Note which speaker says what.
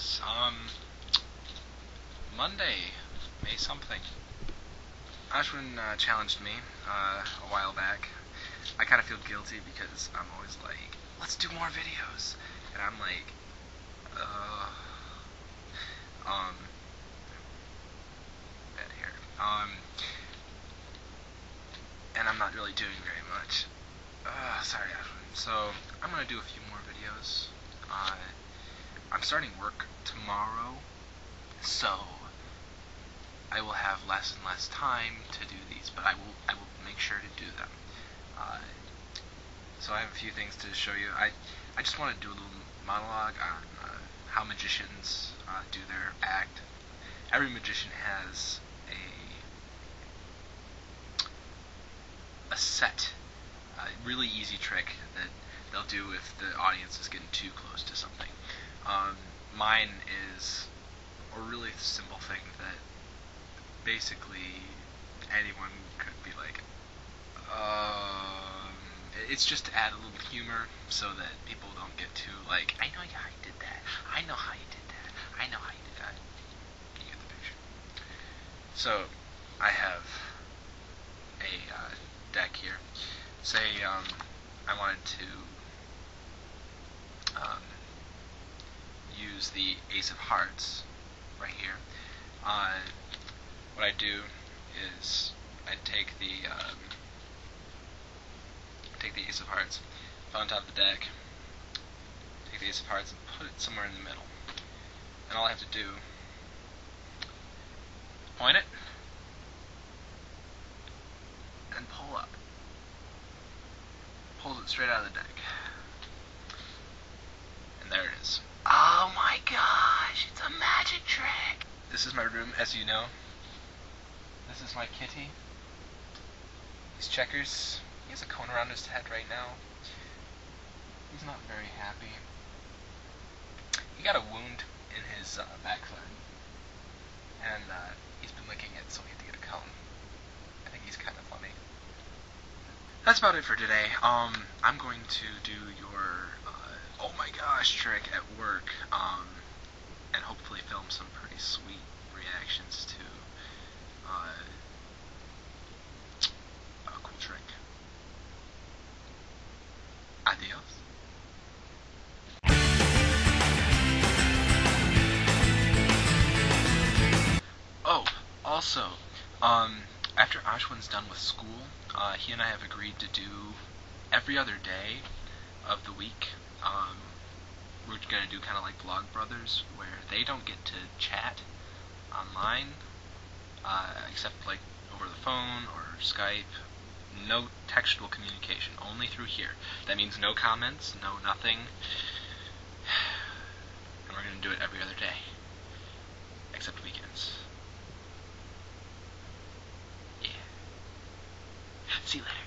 Speaker 1: is um, Monday, May something. Ashwin uh, challenged me uh, a while back. I kind of feel guilty because I'm always like, let's do more videos, and I'm like, uh, um, bad um, and I'm not really doing very much. Uh, sorry, Ashwin. So I'm gonna do a few more videos. Uh, I'm starting work tomorrow, so I will have less and less time to do these, but I will I will make sure to do them. Uh, so I have a few things to show you. I I just want to do a little monologue on uh, how magicians uh, do their act. Every magician has a a set, a really easy trick that they'll do if the audience is getting too close to something. Mine is a really simple thing that basically anyone could be like, um, it's just to add a little humor so that people don't get too like, I know how you did that. I know how you did that. I know how you did that. You get the picture. So, I have a uh, deck here. Say, um, I wanted to um, use the Ace of Hearts right here. Uh, what I do is I take the um, take the Ace of Hearts, put on top of the deck, take the Ace of Hearts and put it somewhere in the middle. And all I have to do, point it, and pull up. Pulls it straight out of the deck. And there it is. Oh my gosh, it's a magic trick! This is my room, as you know. This is my kitty. He's checkers. He has a cone around his head right now. He's not very happy. He got a wound in his uh, backside. And uh, he's been licking it, so he had to get a cone. I think he's kind of funny. That's about it for today. Um, I'm going to do your uh, oh my gosh trick at work. Um, and hopefully film some pretty sweet reactions to uh, a cool trick. Adios. Oh, also, um, after Ashwin's done with school, uh, he and I have agreed to do every other day of the week do kind of like Vlogbrothers, where they don't get to chat online, uh, except like over the phone or Skype. No textual communication, only through here. That means no comments, no nothing. And we're going to do it every other day, except weekends. Yeah. See you later.